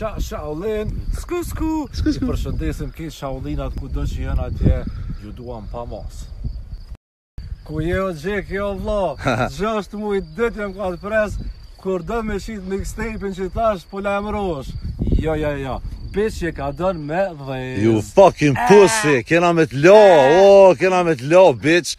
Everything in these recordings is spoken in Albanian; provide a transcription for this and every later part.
Sha, Shaolin! Sku, sku! Sku, sku! Përshëndesim kejt Shaolinat kudo që janë atje, ju duam pa masë. Ku je o gjek, jo vlo, gjashtë muj ditë jam ka të pres, kur do me qit mixtape-in që thash, po la emrosh. Jo, jo, jo, bitch që ka dën me dhe. You fucking pussy, kena me të lo, oh, kena me të lo, bitch.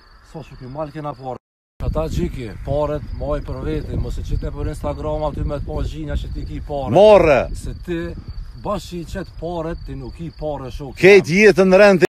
Sa që ki mal kena parë. Ato që i ki paret, maji për veti, mos i qit nëpër Instagram, aty me të pa gjinja që ti ki pare. Marre! Se ti, bash i qet paret, ti nuk ki pare shoki. Kejt jetën rente.